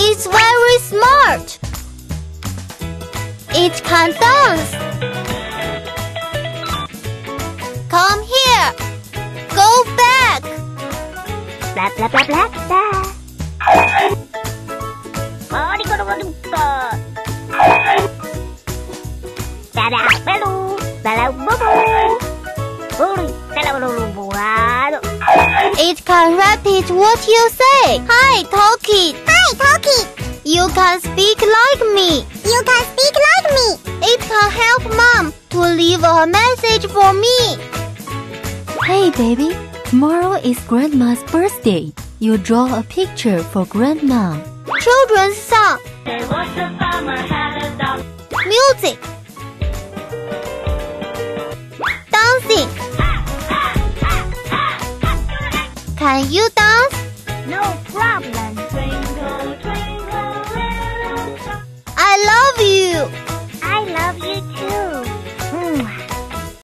It's very smart. It can dance. Come here. Go back. Blah blah blah blah blah. Tada bubu. Uri, tada bubu. It can repeat what you say. Hi, Toki. Hi, Toki. You can speak like me. You can speak like me. It can help mom to leave a message for me. Hey, baby. Tomorrow is Grandma's birthday. You draw a picture for Grandma. Children's song. There was a farmer had a dog. Music. Can you dance? No problem. Twinkle, twinkle, little star. I love you. I love you too.